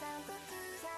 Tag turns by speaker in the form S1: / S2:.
S1: sound of